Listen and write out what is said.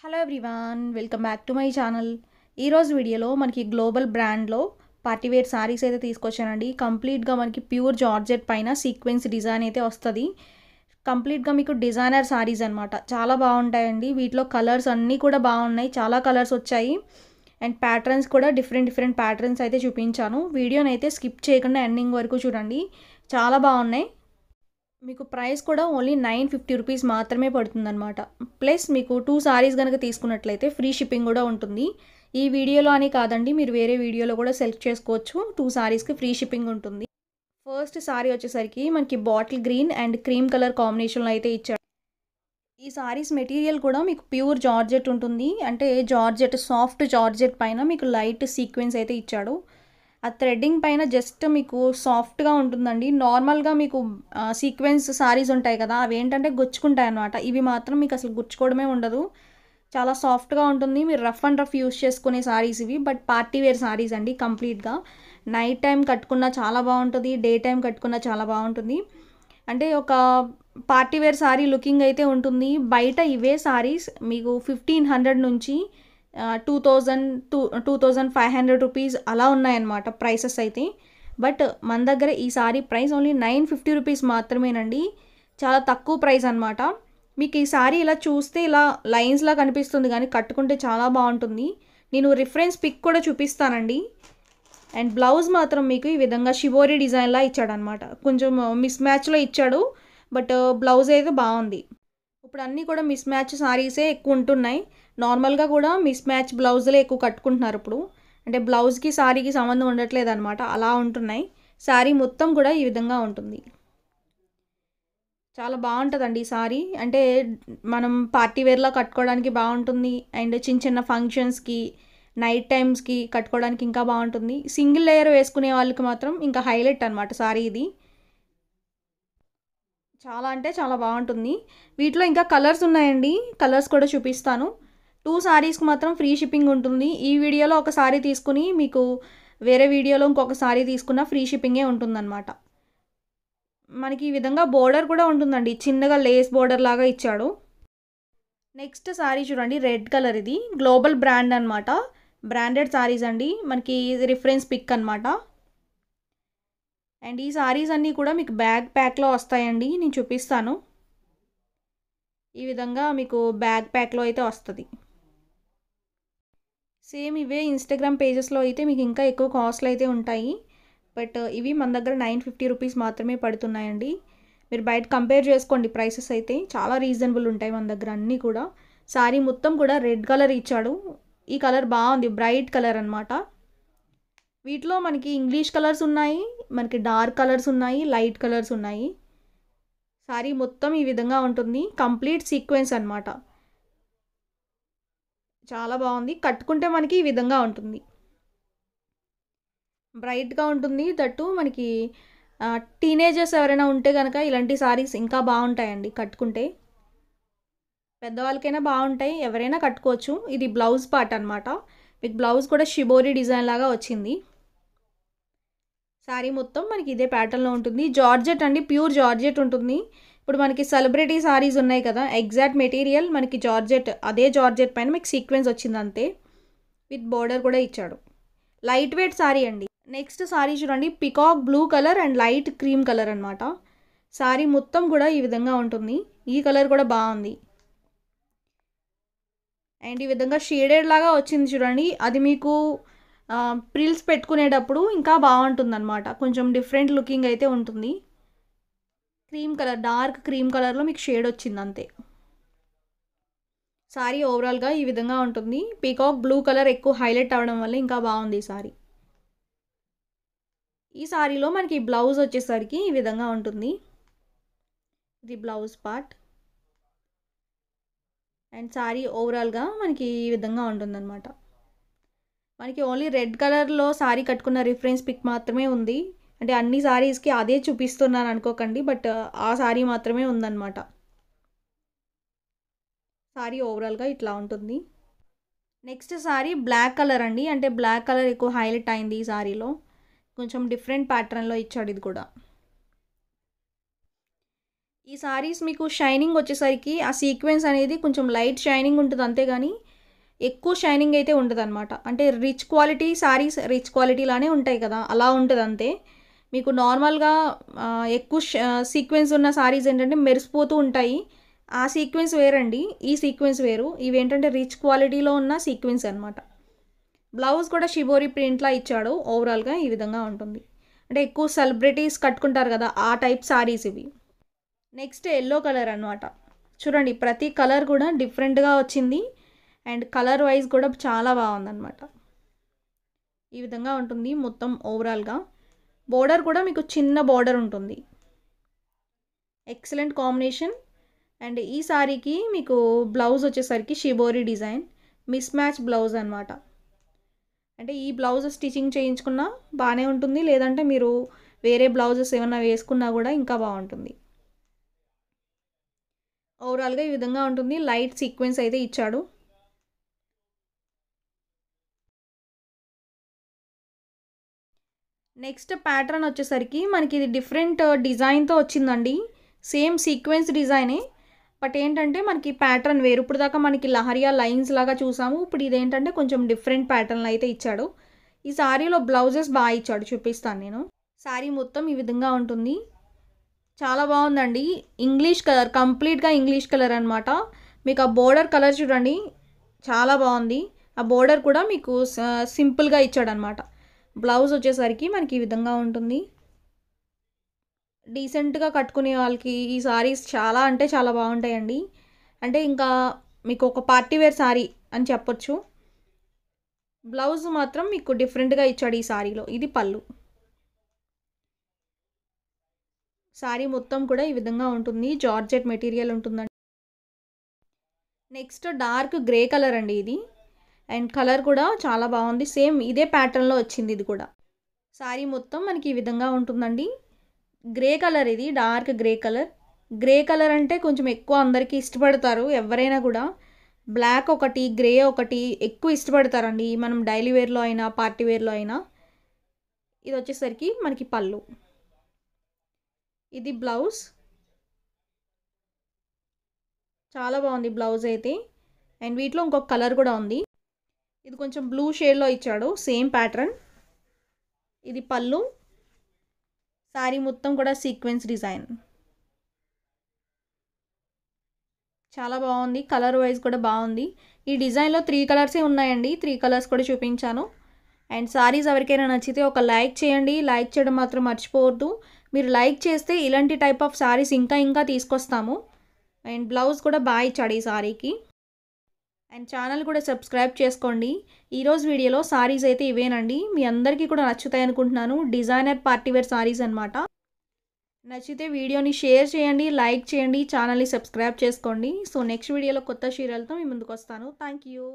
Hello everyone welcome back to my channel ఈరోజు వీడియోలో మనకి గ్లోబల్ బ్రాండ్లో పార్టీవేర్ సారీస్ అయితే తీసుకొచ్చానండి. కంప్లీట్గా మనకి ప్యూర్ జార్జెట్ పైన సీక్వెన్స్ డిజైన్ అయితే వస్తుంది. కంప్లీట్గా మీకు డిజైనర్ సారీస్ అనమాట చాలా బాగుంటాయండి. వీటిలో కలర్స్ అన్నీ కూడా బాగున్నాయి. చాలా కలర్స్ వచ్చాయి. అండ్ ప్యాటర్న్స్ కూడా డిఫరెంట్ డిఫరెంట్ ప్యాటర్న్స్ అయితే చూపించాను. వీడియోని అయితే స్కిప్ చేయకుండా ఎండింగ్ వరకు చూడండి. చాలా బాగున్నాయి. మీకు ప్రైస్ కూడా ఓన్లీ నైన్ ఫిఫ్టీ రూపీస్ మాత్రమే పడుతుందన్నమాట. ప్లస్ మీకు టూ సారీస్ కనుక తీసుకున్నట్లయితే ఫ్రీ షిప్పింగ్ కూడా ఉంటుంది. ఈ వీడియోలో అని కాదండి మీరు వేరే వీడియోలో కూడా సెలెక్ట్ చేసుకోవచ్చు. టూ సారీస్కి ఫ్రీ షిప్పింగ్ ఉంటుంది. ఫస్ట్ సారీ వచ్చేసరికి మనకి bottle green and cream colour కాంబినేషన్లో అయితే ఇచ్చాడు ఈ సారీస్ మెటీరియల్ కూడా మీకు ప్యూర్ జార్జెట్ ఉంటుంది. అంటే జార్జెట్ సాఫ్ట్ జార్జెట్ పైన మీకు లైట్ సీక్వెన్స్ అయితే ఇచ్చాడు. ఆ థ్రెడ్డింగ్ పైన జస్ట్ మీకు సాఫ్ట్గా ఉంటుందండి. నార్మల్గా మీకు సీక్వెన్స్ సారీస్ ఉంటాయి కదా అవి ఏంటంటే గుచ్చుకుంటాయి అనమాట ఇవి మాత్రం మీకు అసలు గుచ్చుకోవడమే ఉండదు. చాలా సాఫ్ట్గా ఉంటుంది. మీరు రఫ్ అండ్ రఫ్ యూస్ చేసుకునే సారీస్ ఇవి బట్ పార్టీ వేర్ సారీస్ అండి కంప్లీట్గా నైట్ టైం కట్టుకున్నా చాలా బాగుంటుంది డే టైం కట్టుకున్నా చాలా బాగుంటుంది. అంటే ఒక పార్టీ వేర్ సారీ లుకింగ్ అయితే ఉంటుంది. బయట ఇవే సారీస్ మీకు ఫిఫ్టీన్ హండ్రెడ్ నుంచి two thousand two two thousand five hundred rupees అలా ఉన్నాయన్నమాట ప్రైసెస్ అయితే. బట్ మన దగ్గర ఈ sari price only nine fifty rupees మాత్రమేనండి. చాలా తక్కువ ప్రైస్ అనమాట మీకు ఈ సారీ ఇలా చూస్తే ఇలా లైన్స్లా కనిపిస్తుంది కానీ కట్టుకుంటే చాలా బాగుంటుంది. నేను రిఫరెన్స్ పిక్ కూడా చూపిస్తానండి. అండ్ బ్లౌజ్ మాత్రం మీకు ఈ విధంగా షివోరీ డిజైన్లా ఇచ్చాడనమాట కొంచెం మిస్ మ్యాచ్లో ఇచ్చాడు. బట్ బ్లౌజ్ అయితే బాగుంది. ఇప్పుడు అన్నీ కూడా మిస్ మ్యాచ్ సారీసే ఎక్కువ ఉంటున్నాయి. నార్మల్గా కూడా మిస్ మ్యాచ్ బ్లౌజులే ఎక్కువ కట్టుకుంటున్నారు ఇప్పుడు. అంటే బ్లౌజ్కి శారీకి సంబంధం ఉండట్లేదు అనమాట అలా ఉంటున్నాయి. శారీ మొత్తం కూడా ఈ విధంగా ఉంటుంది. చాలా బాగుంటుందండి ఈ సారీ. అంటే మనం పార్టీ వేర్లా కట్టుకోవడానికి బాగుంటుంది. అండ్ చిన్న చిన్న ఫంక్షన్స్కి నైట్ టైమ్స్కి కట్టుకోవడానికి ఇంకా బాగుంటుంది. సింగిల్ లేయర్ వేసుకునే వాళ్ళకి మాత్రం ఇంకా హైలైట్ అనమాట సారీ ఇది. చాలా అంటే చాలా బాగుంటుంది. వీటిలో ఇంకా కలర్స్ ఉన్నాయండి. కలర్స్ కూడా చూపిస్తాను. టూ సారీస్కి మాత్రం ఫ్రీ షిప్పింగ్ ఉంటుంది. ఈ వీడియోలో ఒక సారీ తీసుకుని మీకు వేరే వీడియోలో ఇంకొక సారీ తీసుకున్న ఫ్రీ షిప్పింగే ఉంటుందన్నమాట. మనకి ఈ విధంగా బోర్డర్ కూడా ఉంటుందండి. చిన్నగా లేస్ బోర్డర్ లాగా ఇచ్చాడు. నెక్స్ట్ సారీ చూడండి రెడ్ కలర్ ఇది. గ్లోబల్ బ్రాండ్ అనమాట బ్రాండెడ్ సారీస్ అండి. మనకి రిఫరెన్స్ పిక్ అనమాట అండ్ ఈ సారీస్ అన్నీ కూడా మీకు బ్యాగ్ ప్యాక్లో వస్తాయండి. నేను చూపిస్తాను. ఈ విధంగా మీకు బ్యాగ్ ప్యాక్లో అయితే వస్తుంది. సేమ్ ఇవే ఇన్స్టాగ్రామ్ పేజెస్లో అయితే మీకు ఇంకా ఎక్కువ కాస్ట్లు అయితే ఉంటాయి. బట్ uh, ఇవి మన దగ్గర నైన్ ఫిఫ్టీ రూపీస్ మాత్రమే పడుతున్నాయండి. మీరు బయట కంపేర్ చేసుకోండి ప్రైసెస్ అయితే. చాలా రీజనబుల్ ఉంటాయి మన దగ్గర అన్నీ కూడా. శారీ మొత్తం కూడా రెడ్ కలర్ ఇచ్చాడు. ఈ కలర్ బాగుంది. బ్రైట్ కలర్ అనమాట వీటిలో మనకి ఇంగ్లీష్ కలర్స్ ఉన్నాయి. మనకి డార్క్ కలర్స్ ఉన్నాయి. లైట్ కలర్స్ ఉన్నాయి. శారీ మొత్తం ఈ విధంగా ఉంటుంది. కంప్లీట్ సీక్వెన్స్ అనమాట చాలా బాగుంది. కట్టుకుంటే మనకి ఈ విధంగా ఉంటుంది. బ్రైట్గా ఉంటుంది. దట్టు మనకి టీనేజర్స్ ఎవరైనా ఉంటే కనుక ఇలాంటి సారీస్ ఇంకా బాగుంటాయండి కట్టుకుంటే. పెద్దవాళ్ళకైనా బాగుంటాయి. ఎవరైనా కట్టుకోవచ్చు. ఇది బ్లౌజ్ పార్ట్ అనమాట మీకు బ్లౌజ్ కూడా షిబోరి డిజైన్ లాగా వచ్చింది. శారీ మొత్తం మనకి ఇదే ప్యాటర్న్లో ఉంటుంది. జార్జెట్ అండి. ప్యూర్ జార్జెట్ ఉంటుంది. ఇప్పుడు మనకి సెలబ్రిటీ సారీస్ ఉన్నాయి కదా ఎగ్జాక్ట్ మెటీరియల్ మనకి జార్జెట్ అదే జార్జెట్ పైన మీకు సీక్వెన్స్ వచ్చింది అంతే విత్ బోర్డర్ కూడా ఇచ్చాడు. లైట్ వెయిట్ సారీ అండి. నెక్స్ట్ సారీ చూడండి peacock blue colour and light cream colour అనమాట సారీ మొత్తం కూడా ఈ విధంగా ఉంటుంది. ఈ కలర్ కూడా బాగుంది. అండ్ ఈ విధంగా షేడెడ్ లాగా వచ్చింది చూడండి. అది మీకు ప్రిల్స్ పెట్టుకునేటప్పుడు ఇంకా బాగుంటుంది అనమాట కొంచెం డిఫరెంట్ లుకింగ్ అయితే ఉంటుంది. క్రీమ్ కలర్ డార్క్ క్రీమ్ కలర్లో మీకు షేడ్ వచ్చింది అంతే. సారీ ఓవరాల్గా ఈ విధంగా ఉంటుంది. పీకాక్ బ్లూ కలర్ ఎక్కువ హైలైట్ అవ్వడం వల్ల ఇంకా బాగుంది ఈ సారీ. ఈ సారీలో మనకి బ్లౌజ్ వచ్చేసరికి ఈ విధంగా ఉంటుంది. ఇది బ్లౌజ్ పార్ట్. అండ్ సారీ ఓవరాల్గా మనకి ఈ విధంగా ఉంటుందన్నమాట. మనకి ఓన్లీ రెడ్ కలర్లో సారీ కట్టుకున్న రిఫరెన్స్ పిక్ మాత్రమే ఉంది. అంటే అన్ని సారీస్కి అదే చూపిస్తున్నాను అనుకోకండి బట్ ఆ సారీ మాత్రమే ఉందన్నమాట. సారీ ఓవరాల్గా ఇట్లా ఉంటుంది. నెక్స్ట్ సారీ బ్లాక్ కలర్ అండి. అంటే బ్లాక్ కలర్ ఎక్కువ హైలైట్ అయింది ఈ సారీలో. కొంచెం డిఫరెంట్ ప్యాటర్న్లో ఇచ్చాడు ఇది కూడా. ఈ సారీస్ మీకు షైనింగ్ వచ్చేసరికి ఆ సీక్వెన్స్ అనేది కొంచెం లైట్ షైనింగ్ ఉంటుంది అంతేగాని ఎక్కువ షైనింగ్ అయితే ఉండదు అనమాట అంటే rich quality saris rich quality లానే ఉంటాయి కదా అలా ఉంటుంది అంతే మీకు నార్మల్గా ఎక్కువ సీక్వెన్స్ ఉన్న సారీస్ ఏంటంటే మెరిసిపోతూ ఉంటాయి. ఆ సీక్వెన్స్ వేరండి. ఈ సీక్వెన్స్ వేరు. ఇవి ఏంటంటే రిచ్ క్వాలిటీలో ఉన్న సీక్వెన్స్ అనమాట బ్లౌజ్ కూడా షిబోరి ప్రింట్లా ఇచ్చాడు. ఓవరాల్గా ఈ విధంగా ఉంటుంది. అంటే ఎక్కువ సెలబ్రిటీస్ కట్టుకుంటారు కదా ఆ టైప్ సారీస్ ఇవి. నెక్స్ట్ ఎల్లో కలర్ అనమాట చూడండి ప్రతి కలర్ కూడా డిఫరెంట్గా వచ్చింది. అండ్ కలర్ వైజ్ కూడా చాలా బాగుందన్నమాట. ఈ విధంగా ఉంటుంది మొత్తం ఓవరాల్గా. బోర్డర్ కూడా మీకు చిన్న బోర్డర్ ఉంటుంది. ఎక్సలెంట్ కాంబినేషన్ అండ్ ఈ సారీకి మీకు బ్లౌజ్ వచ్చేసరికి shibori design mismatch blouse అనమాట అంటే ఈ బ్లౌజ్ స్టిచ్చింగ్ చేయించుకున్నా బాగానే ఉంటుంది. లేదంటే మీరు వేరే బ్లౌజెస్ ఏమైనా వేసుకున్నా కూడా ఇంకా బాగుంటుంది. ఓవరాల్గా ఈ విధంగా ఉంటుంది. లైట్ సీక్వెన్స్ అయితే ఇచ్చాడు. నెక్స్ట్ ప్యాటర్న్ వచ్చేసరికి మనకి ఇది డిఫరెంట్ uh, డిజైన్తో వచ్చిందండి. Same sequence డిజైనే. బట్ ఏంటంటే మనకి ప్యాటర్న్ వేరు. ఇప్పుడు దాకా మనకి లహరియా లైన్స్ లాగా చూసాము. ఇప్పుడు ఇదేంటంటే కొంచెం డిఫరెంట్ ప్యాటర్న్లు అయితే ఇచ్చాడు. ఈ శారీలో బ్లౌజెస్ బాగా ఇచ్చాడు. చూపిస్తాను నేను. శారీ మొత్తం ఈ విధంగా ఉంటుంది. చాలా బాగుందండి. ఇంగ్లీష్ కలర్ కంప్లీట్గా ఇంగ్లీష్ కలర్ అనమాట మీకు ఆ బోర్డర్ కలర్ చూడండి. చాలా బాగుంది. ఆ బోర్డర్ కూడా మీకు సింపుల్గా ఇచ్చాడనమాట బ్లౌజ్ వచ్చేసరికి మనకి ఈ విధంగా ఉంటుంది. డీసెంట్గా కట్టుకునే వాళ్ళకి ఈ సారీస్ చాలా అంటే చాలా బాగుంటాయండి. అంటే ఇంకా మీకు ఒక పార్టీ వేర్ సారీ అని చెప్పొచ్చు. బ్లౌజ్ మాత్రం మీకు డిఫరెంట్గా ఇచ్చాడు ఈ సారీలో. ఇది పళ్ళు. సారీ మొత్తం కూడా ఈ విధంగా ఉంటుంది. జార్జెట్ మెటీరియల్ ఉంటుందండి. నెక్స్ట్ డార్క్ గ్రే కలర్ అండి ఇది. అండ్ కలర్ కూడా చాలా బాగుంది. సేమ్ ఇదే ప్యాటర్న్లో వచ్చింది ఇది కూడా. శారీ మొత్తం మనకి ఈ విధంగా ఉంటుందండి. గ్రే కలర్ ఇది dark grey colour. Grey colour అంటే కొంచెం ఎక్కువ అందరికీ ఇష్టపడతారు ఎవరైనా కూడా. బ్లాక్ ఒకటి గ్రే ఒకటి ఎక్కువ ఇష్టపడతారండి. మనం డైలీ వేర్లో అయినా పార్టీ వేర్లో అయినా. ఇది వచ్చేసరికి మనకి పళ్ళు. ఇది బ్లౌజ్. చాలా బాగుంది బ్లౌజ్ అయితే. అండ్ వీటిలో ఇంకొక కలర్ కూడా ఉంది. ఇది కొంచెం బ్లూ షేడ్లో ఇచ్చాడు సేమ్ ప్యాటర్న్ ఇది పళ్ళు. శారీ మొత్తం కూడా సీక్వెన్స్ డిజైన్ చాలా బాగుంది కలర్ వైజ్ కూడా బాగుంది. ఈ డిజైన్లో త్రీ కలర్సే ఉన్నాయండి త్రీ కలర్స్ కూడా చూపించాను. అండ్ సారీస్ ఎవరికైనా నచ్చితే ఒక లైక్ చేయండి లైక్ చేయడం మాత్రం మర్చిపోవద్దు. మీరు లైక్ చేస్తే ఇలాంటి టైప్ ఆఫ్ సారీస్ ఇంకా ఇంకా తీసుకొస్తాము. అండ్ బ్లౌజ్ కూడా బాగా ఇచ్చాడు ఈ సారీకి అండ్ ఛానల్ కూడా సబ్స్క్రైబ్ చేసుకోండి. ఈరోజు వీడియోలో సారీస్ అయితే ఇవేనండి. మీ అందరికీ కూడా నచ్చుతాయి అనుకుంటున్నాను. డిజైనర్ పార్టీవేర్ సారీస్ అనమాట నచ్చితే వీడియోని షేర్ చేయండి లైక్ చేయండి ఛానల్ని సబ్స్క్రైబ్ చేసుకోండి. సో నెక్స్ట్ వీడియోలో కొత్త చీరలతో మీ ముందుకు వస్తాను. Thank you